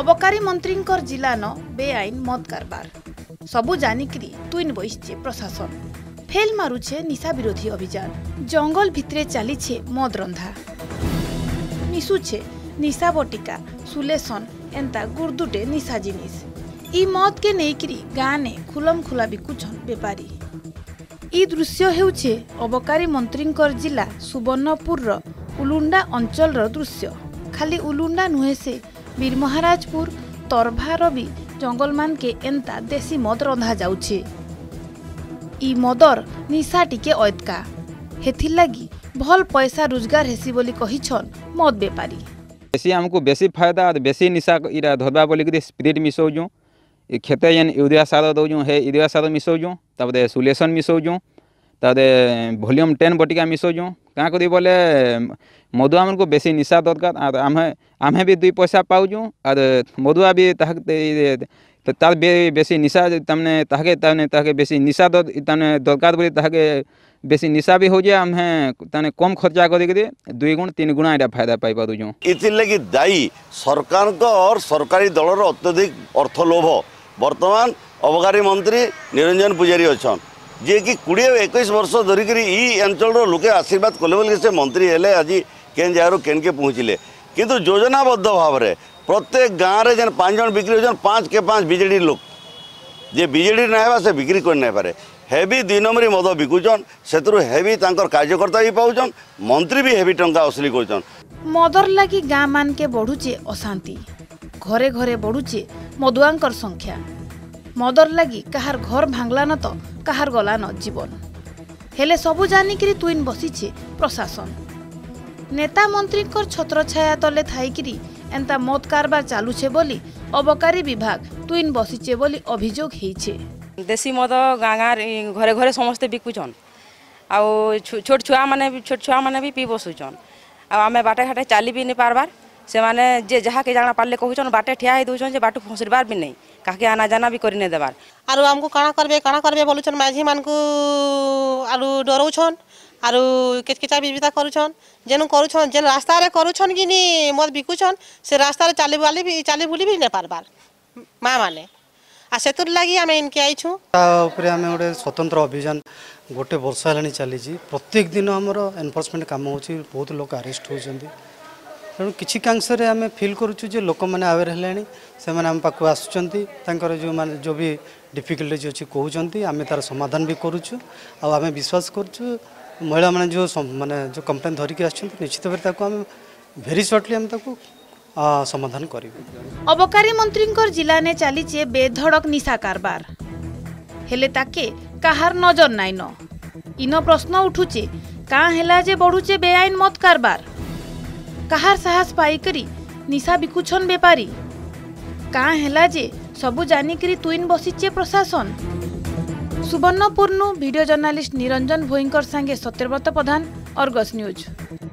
অবকারী মন্ত্রী মন্ত্রীঙ্কর ন বেআইন মদ কারবার সবু জানিকি তুইন বইছে প্রশাসন ফেল মারুছে নিশা বিরোধী অভিযান জঙ্গল ভিতরে চালিছে মদ রন্ধা মিশুছে নিশা বটিকা সুলেসন এন্তা গুর্দুটে নিশা জিনিস ই মদকে নেইকি গাঁনে খুলম খুলা বিকুছন বেপারী ই দৃশ্য হেউছে অবকারী মন্ত্রী ଜିଲ୍ଲା সুবর্ণপুর উলুন্ডা অঞ্চল দৃশ্য খালি উলুন্ডা নুহে সে বীর মহারাজপুর তরভার বি জঙ্গলমানকে এন্তা দেশি মদ রন্ধা যাউছে ই মদর নিশা টিকে অয়ৎকা হেথির লাগি ভল পয়সা রোজগার হেসি বলি কহিছন মদ বেপারী বেশি আমাকে বেশি ফায়দা বেশি নিশা ইটা ধরবা বলিকি স্পিরিট মিশাউছু খেতে যেন ইউরিয়া সার দৌছু হে ইউরিয়া সার মিশাউছু তাপরে সুলেসন মিশাউছু তাপরে ভলিউম টেন বটিকা মিশাউছু क्या कर मधुआ मन को बेस निशा दरकार आम भी दुई पैसा पाऊ आर मधुआ भी तार बेस निशा तमने ताके ताके बेस निशा तमने दरकार बोली ताके बेस निशा भी होजे आम तमने कम खर्चा कर दुई गुण तीन गुण यहाँ फायदा पाईपु इगे दायी सरकार और सरकारी दल रत्यधिक अर्थ लोभ बर्तमान अबकारी मंत्री निरंजन पूजारी अच्छा ଯିଏକି କୋଡ଼ିଏ ଏକୋଇଶ ବର୍ଷ ଧରିକିରି ଇ ଅଞ୍ଚଳର ଲୋକେ ଆଶୀର୍ବାଦ କଲେ ବୋଲିକି ସେ ମନ୍ତ୍ରୀ ହେଲେ ଆଜି କେନ୍ ଜାଗାରୁ କେନ୍କେ ପହଞ୍ଚିଲେ କିନ୍ତୁ ଯୋଜନାବଦ୍ଧ ଭାବରେ ପ୍ରତ୍ୟେକ ଗାଁରେ ଯେନ୍ ପାଞ୍ଚ ଜଣ ବିକ୍ରି ହେଉଛନ୍ ପାଞ୍ଚ କେ ପାଞ୍ଚ ବିଜେଡ଼ି ଲୋକ ଯେ ବିଜେଡ଼ି ନାଇଁ ହେବା ସେ ବିକ୍ରି କରି ନାଇଁ ପାରେ ହେଭି ଦୁଇ ନମ୍ବରୀ ମଦ ବିକୁଛନ୍ ସେଥିରୁ ହେଭି ତାଙ୍କର କାର୍ଯ୍ୟକର୍ତ୍ତା ବି ପାଉଛନ୍ ମନ୍ତ୍ରୀ ବି ହେଭି ଟଙ୍କା ଅସୁଲି କରୁଛନ୍ ମଦର ଲାଗି ଗାଁ ମାନକେ ବଢ଼ୁଛେ ଅଶାନ୍ତି ଘରେ ଘରେ ବଢ଼ୁଛେ ମଦୁଆଙ୍କର ସଂଖ୍ୟା ମଦର ଲାଗି କାହାର ଘର ଭାଙ୍ଗଲା ନ ତ কাহার গলান জীবন ହେଲେ ସବୁ ଜାଣିକିରି ତୁଇନ୍ ବସିଛେ ପ୍ରଶାସନ ନେତା ମନ୍ତ୍ରୀଙ୍କର ଛତ୍ରଛାୟା ତଲେ ଥାଇକିରି ଏନ୍ତା ମଦ କାରବାର ଚାଲୁଛେ ବୋଲି ଅବକାରୀ ବିଭାଗ ତୁଇନ୍ ବସିଛେ ବୋଲି ଅଭିଯୋଗ ହେଇଛେ ଦେଶୀ ମଦ ଗାଁ ଗାଁ ଘରେ ଘରେ ସମସ୍ତେ ବିକୁଛନ୍ ଆଉ ଛୋଟ ଛୁଆମାନେ ଛୋଟ ଛୁଆମାନେ ବି ପିଇ ବସୁଛନ୍ ଆଉ ଆମେ ବାଟେ ଘାଟେ ଚାଲି ବି ନି ପାର୍ବାର୍ ସେମାନେ ଯେ ଯାହାକେ ଜାଣା ପାରିଲେ କହୁଛନ୍ ବାଟେ ଠିଆ ହେଇ ଦଉଛନ୍ ଯେ ବାଟୁ ଫସିବାର ବି ନାଇଁ କାହାକେ ଆନା ଜାନା ବି କରି ନେଇ ଦେବାର ଆରୁ ଆମକୁ କାଣା କରବେ କାଣା କରବେ ବୋଲୁଛନ୍ ମାଝୀମାନଙ୍କୁ ଆରୁ ଡରଉଛନ୍ ଆରୁ କେଚକେଚା ବିବିତା କରୁଛନ୍ ଯେନ୍ କରୁଛନ୍ ଯେନ୍ ରାସ୍ତାରେ କରୁଛନ୍ କି ନି ମଦ୍ ବିକୁଛନ୍ ସେ ରାସ୍ତାରେ ଚାଲି ବୁଲି ବି ଚାଲି ବୁଲି ବି ନାଇଁ ପାରବାର୍ ମାଆମାନେ ଆଉ ଲାଗି ଆମେ ଇନ୍କେ ଆଇଛୁ ତା ଉପରେ ଆମେ ଗୋଟେ ସ୍ୱତନ୍ତ୍ର ଅଭିଯାନ ଗୋଟେ ବର୍ଷ ହେଲାଣି ଚାଲିଛି ପ୍ରତ୍ୟେକ ଦିନ ଆମର ଏନଫୋର୍ସମେଣ୍ଟ କାମ ହେଉଛି ବହୁତ ଲୋକ ଆରେଷ୍ଟ ହେଉଛନ୍ତି ତେଣୁ କିଛି କାଂଶରେ ଆମେ ଫିଲ୍ କରୁଛୁ ଯେ ଲୋକମାନେ ଆୱେର୍ ହେଲେଣି ସେମାନେ ଆମ ପାଖକୁ ଆସୁଛନ୍ତି ତାଙ୍କର ଯେଉଁମାନେ ଯେଉଁ ବି ଡିଫିକଲ୍ଟିଜ୍ ଅଛି କହୁଛନ୍ତି ଆମେ ତା'ର ସମାଧାନ ବି କରୁଛୁ ଆଉ ଆମେ ବିଶ୍ୱାସ କରୁଛୁ ମହିଳାମାନେ ଯେଉଁ ମାନେ ଯେଉଁ କମ୍ପ୍ଲେନ୍ ଧରିକି ଆସୁଛନ୍ତି ନିଶ୍ଚିତ ଭାବରେ ତାକୁ ଆମେ ଭେରି ସର୍ଟଲି ଆମେ ତାକୁ ସମାଧାନ କରିବୁ ଅବକାରୀ ମନ୍ତ୍ରୀଙ୍କର ଜିଲ୍ଲାନେ ଚାଲିଛି ବେଧଡ଼କ ନିଶା କାରବାର ହେଲେ ତାକେ କାହାର ନଜର ନାଇଁନ ଇନ ପ୍ରଶ୍ନ ଉଠୁଛେ କାଁ ହେଲା ଯେ ବଢ଼ୁଛେ ବେଆଇନ ମତ କାରବାର कहाँ साहस पैकि निशा बिुछन् बेपारी जे सब जानिक तुइन बसिचे प्रशासन सुवर्णपुरु भिडियो जर्नालीस्ट निरंजन भोइको सांगे सत्यव्रत प्रधान अर्गस न्यूज